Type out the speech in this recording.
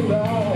goodbye.